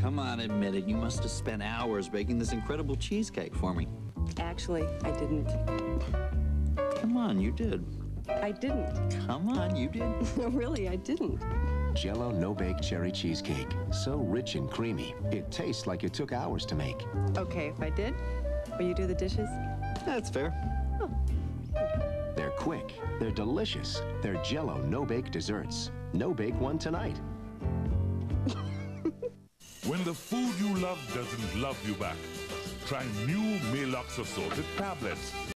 Come on, admit it. You must have spent hours baking this incredible cheesecake for me. Actually, I didn't. Come on, you did. I didn't. Come on, you did. No, really, I didn't. Jell-O no bake cherry cheesecake. So rich and creamy, it tastes like it took hours to make. Okay, if I did, will you do the dishes? That's fair. They're quick, they're delicious. They're Jell-O no bake desserts. No bake one tonight. The food you love doesn't love you back, try new Maalox assorted tablets.